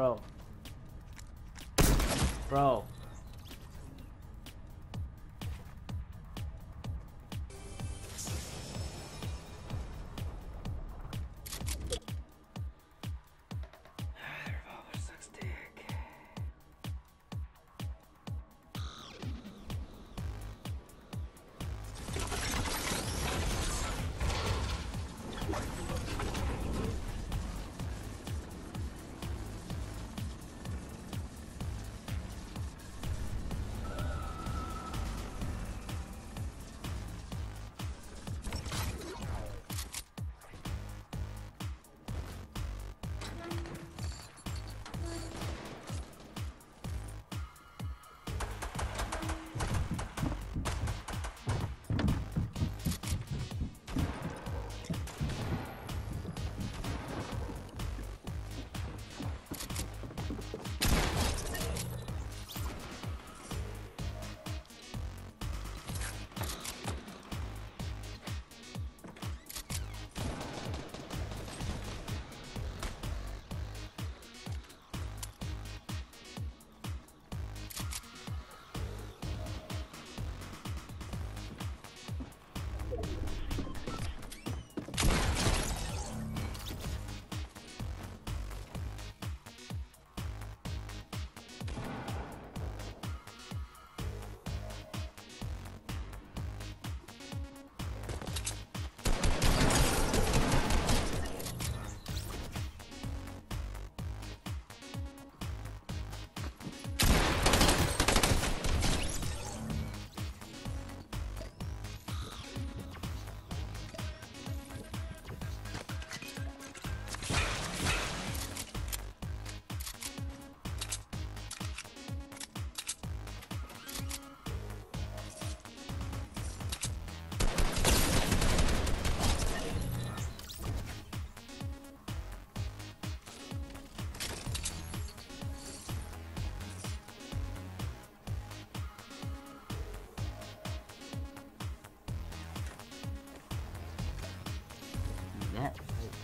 Bro. Bro.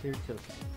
Right here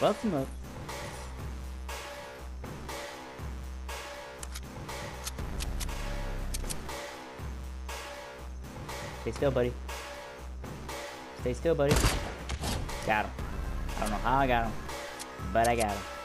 Well smoked. Stay still, buddy. Stay still, buddy. Got him. I don't know how I got him, but I got him.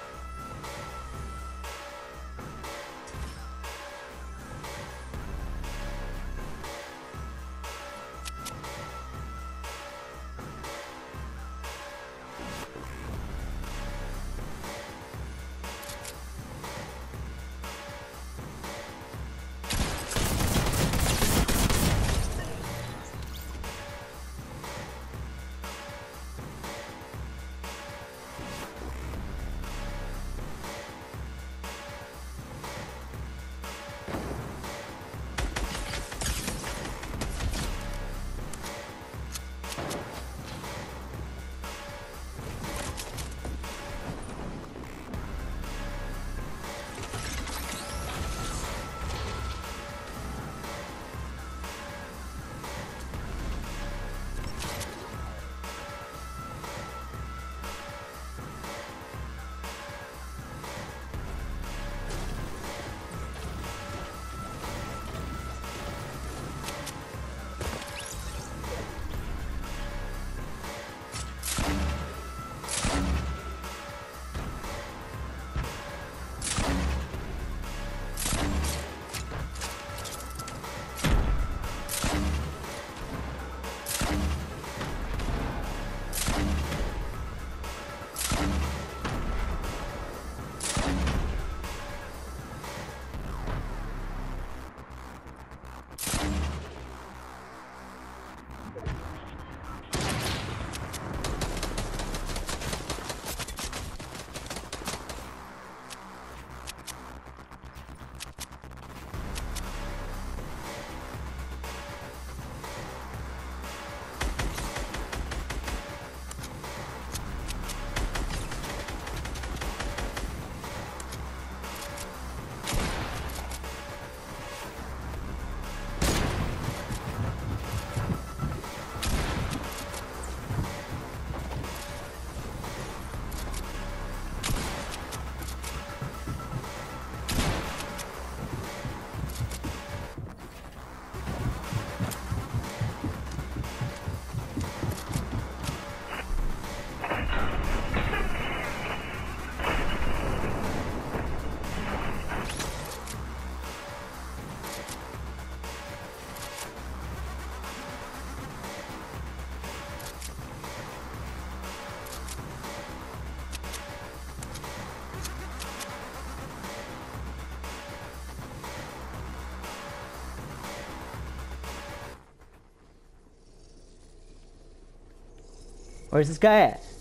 Where's this guy at?